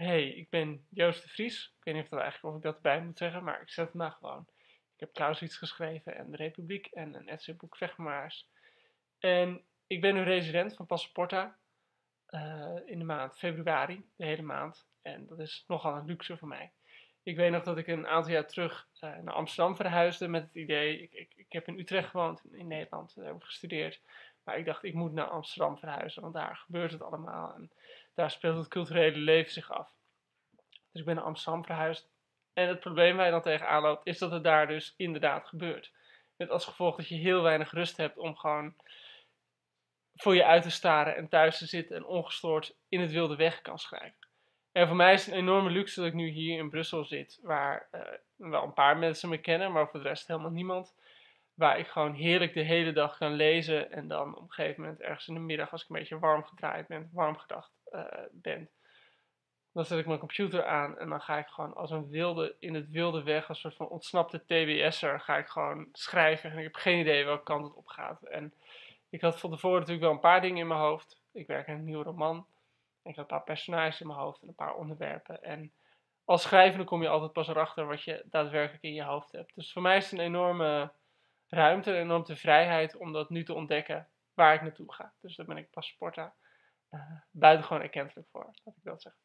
Hey, ik ben Joost de Vries. Ik weet niet of, dat eigenlijk, of ik dat erbij moet zeggen, maar ik zet het maar gewoon. Ik heb Clausewitz geschreven en De Republiek en een essayboek Vechtmaars. En ik ben nu resident van Passaporta uh, in de maand februari, de hele maand. En dat is nogal een luxe voor mij. Ik weet nog dat ik een aantal jaar terug uh, naar Amsterdam verhuisde met het idee, ik, ik, ik, heb in Utrecht gewoond, in Nederland, daar heb ik gestudeerd. Maar ik dacht, ik moet naar Amsterdam verhuizen, want daar gebeurt het allemaal. En daar speelt het culturele leven zich af. Dus ik ben naar Amsterdam verhuisd. En het probleem waar je dan tegenaan loopt, is dat het daar dus inderdaad gebeurt. Met als gevolg dat je heel weinig rust hebt om gewoon voor je uit te staren en thuis te zitten en ongestoord in het wilde weg kan schrijven. En voor mij is het een enorme luxe dat ik nu hier in Brussel zit, waar uh, wel een paar mensen me kennen, maar voor de rest helemaal niemand. Waar ik gewoon heerlijk de hele dag kan lezen en dan op een gegeven moment ergens in de middag, als ik een beetje warm gedraaid ben, warm gedacht uh, ben, dan zet ik mijn computer aan en dan ga ik gewoon als een wilde, in het wilde weg, als soort van ontsnapte TBS'er, ga ik gewoon schrijven. En ik heb geen idee welke kant het op gaat. En ik had van tevoren natuurlijk wel een paar dingen in mijn hoofd. Ik werk aan een nieuwe roman. Ik had een paar personages in mijn hoofd en een paar onderwerpen. En als schrijvende kom je altijd pas erachter wat je daadwerkelijk in je hoofd hebt. Dus voor mij is het een enorme ruimte, een enorme vrijheid om dat nu te ontdekken waar ik naartoe ga. Dus daar ben ik paspoorta uh, buitengewoon erkentelijk voor, laat ik dat zeggen.